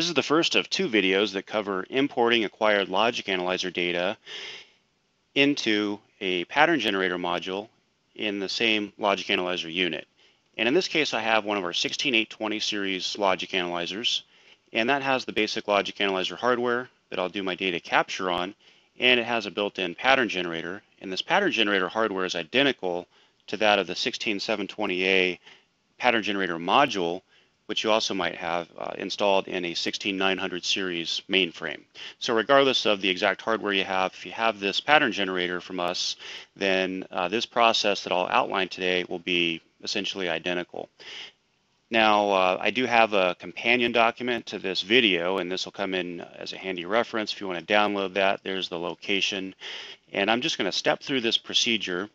This is the first of two videos that cover importing acquired logic analyzer data into a pattern generator module in the same logic analyzer unit. And in this case, I have one of our 16820 series logic analyzers, and that has the basic logic analyzer hardware that I'll do my data capture on, and it has a built-in pattern generator. And this pattern generator hardware is identical to that of the 16720A pattern generator module which you also might have uh, installed in a 16900 series mainframe. So regardless of the exact hardware you have, if you have this pattern generator from us, then uh, this process that I'll outline today will be essentially identical. Now, uh, I do have a companion document to this video, and this will come in as a handy reference. If you want to download that, there's the location. And I'm just going to step through this procedure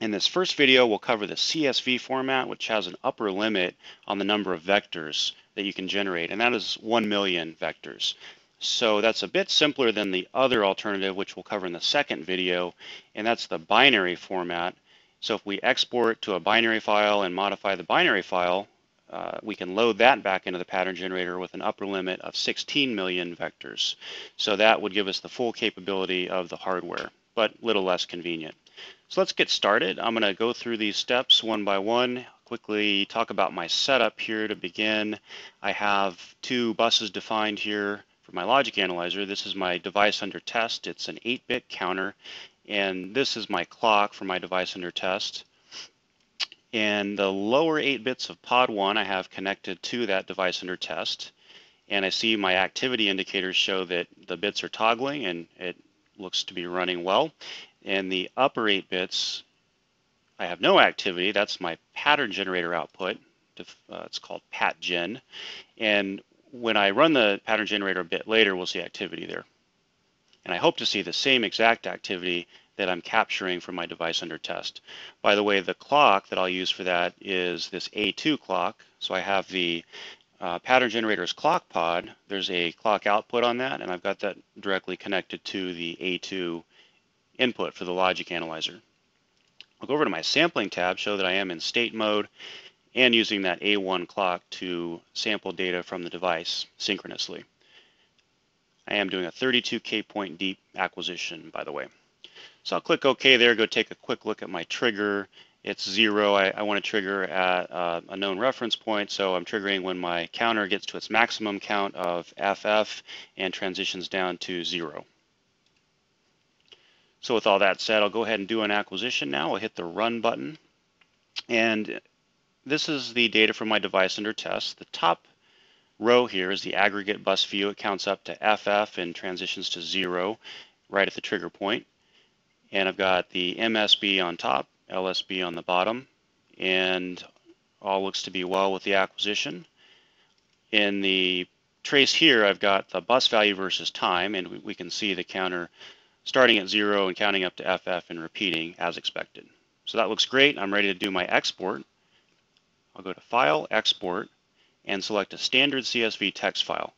in this first video, we'll cover the CSV format, which has an upper limit on the number of vectors that you can generate, and that is 1 million vectors. So that's a bit simpler than the other alternative, which we'll cover in the second video, and that's the binary format. So if we export to a binary file and modify the binary file, uh, we can load that back into the pattern generator with an upper limit of 16 million vectors. So that would give us the full capability of the hardware, but little less convenient. So let's get started. I'm going to go through these steps one by one, quickly talk about my setup here to begin. I have two buses defined here for my logic analyzer. This is my device under test. It's an 8-bit counter, and this is my clock for my device under test. And the lower 8 bits of pod 1 I have connected to that device under test. And I see my activity indicators show that the bits are toggling and it looks to be running well. In the upper 8 bits, I have no activity. That's my pattern generator output. Uh, it's called patgen. And when I run the pattern generator a bit later, we'll see activity there. And I hope to see the same exact activity that I'm capturing from my device under test. By the way, the clock that I'll use for that is this A2 clock. So I have the uh, pattern generator's clock pod. There's a clock output on that, and I've got that directly connected to the A2 input for the logic analyzer. I'll go over to my sampling tab, show that I am in state mode, and using that A1 clock to sample data from the device synchronously. I am doing a 32K point deep acquisition, by the way. So I'll click OK there, go take a quick look at my trigger. It's zero. I, I want to trigger at uh, a known reference point, so I'm triggering when my counter gets to its maximum count of FF and transitions down to zero. So with all that said, I'll go ahead and do an acquisition now. I'll hit the run button. And this is the data from my device under test. The top row here is the aggregate bus view. It counts up to FF and transitions to zero right at the trigger point. And I've got the MSB on top, LSB on the bottom, and all looks to be well with the acquisition. In the trace here, I've got the bus value versus time, and we can see the counter starting at zero and counting up to FF and repeating as expected. So that looks great. I'm ready to do my export. I'll go to File, Export, and select a standard CSV text file.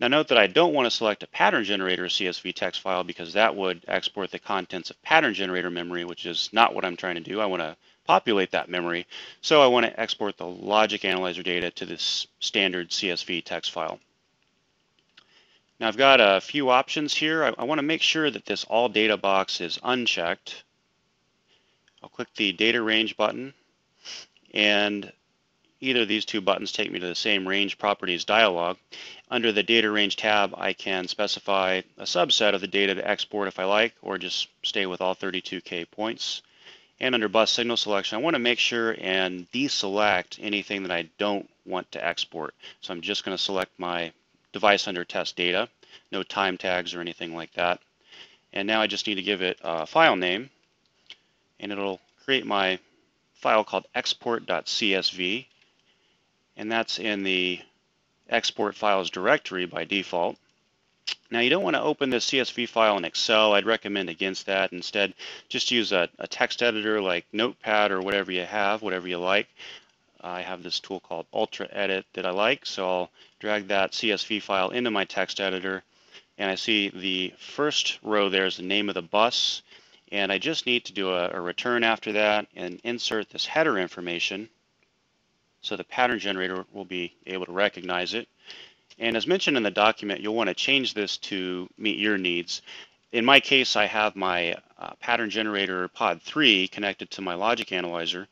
Now note that I don't want to select a pattern generator CSV text file because that would export the contents of pattern generator memory, which is not what I'm trying to do. I want to populate that memory. So I want to export the logic analyzer data to this standard CSV text file. Now I've got a few options here. I, I want to make sure that this all data box is unchecked. I'll click the data range button and either of these two buttons take me to the same range properties dialog. Under the data range tab I can specify a subset of the data to export if I like or just stay with all 32k points. And under bus signal selection I want to make sure and deselect anything that I don't want to export. So I'm just going to select my device under test data, no time tags or anything like that. And now I just need to give it a file name, and it'll create my file called export.csv, and that's in the export files directory by default. Now you don't want to open this CSV file in Excel. I'd recommend against that. Instead, just use a, a text editor like Notepad or whatever you have, whatever you like. I have this tool called Ultra Edit that I like, so I'll drag that CSV file into my text editor, and I see the first row there is the name of the bus, and I just need to do a, a return after that and insert this header information so the pattern generator will be able to recognize it. And as mentioned in the document, you'll want to change this to meet your needs. In my case, I have my uh, pattern generator pod 3 connected to my logic analyzer,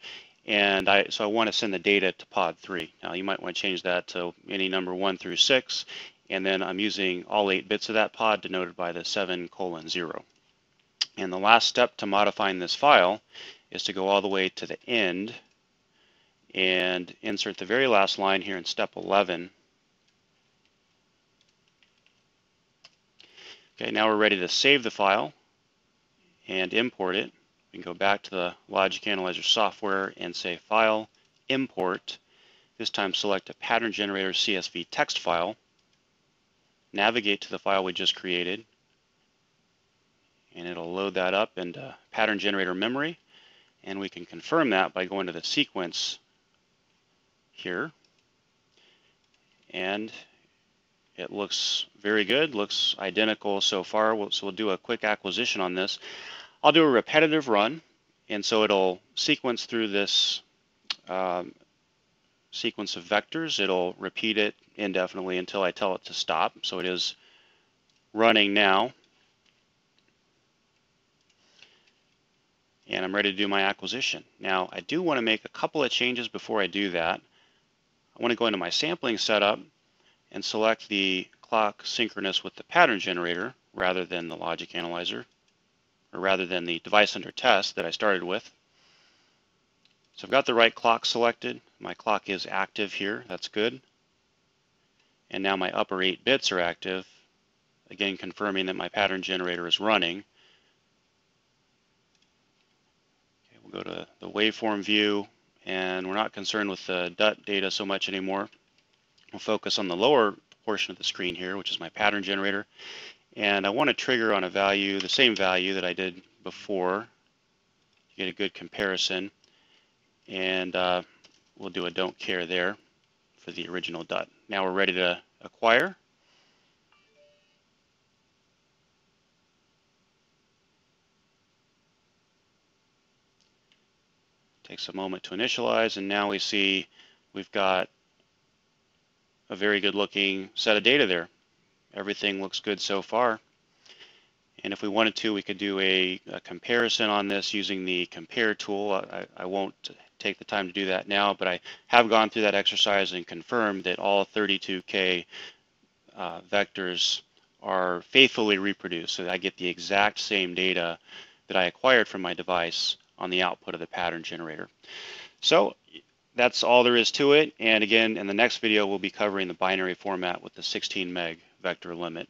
and I, so I want to send the data to pod 3. Now you might want to change that to any number 1 through 6, and then I'm using all 8 bits of that pod denoted by the 7 colon 0. And the last step to modifying this file is to go all the way to the end and insert the very last line here in step 11. Okay, now we're ready to save the file and import it. We can go back to the Logic Analyzer software and say File, Import. This time select a Pattern Generator CSV text file. Navigate to the file we just created. And it'll load that up into Pattern Generator memory. And we can confirm that by going to the sequence here. And it looks very good looks identical so far. So we'll do a quick acquisition on this I'll do a repetitive run and so it'll sequence through this um, sequence of vectors it'll repeat it indefinitely until I tell it to stop so it is running now and I'm ready to do my acquisition. Now I do want to make a couple of changes before I do that. I want to go into my sampling setup and select the clock synchronous with the pattern generator rather than the logic analyzer or rather than the device under test that I started with. So I've got the right clock selected. My clock is active here. That's good. And now my upper 8 bits are active, again confirming that my pattern generator is running. Okay, we'll go to the waveform view, and we're not concerned with the DUT data so much anymore. We'll focus on the lower portion of the screen here, which is my pattern generator. And I want to trigger on a value, the same value that I did before, to get a good comparison. And uh, we'll do a don't care there for the original DUT. Now we're ready to acquire. Takes a moment to initialize, and now we see we've got a very good looking set of data there. Everything looks good so far. And if we wanted to, we could do a, a comparison on this using the compare tool. I, I, won't take the time to do that now, but I have gone through that exercise and confirmed that all 32K uh, vectors are faithfully reproduced. So that I get the exact same data that I acquired from my device on the output of the pattern generator. So that's all there is to it. And again, in the next video, we'll be covering the binary format with the 16 meg vector limit.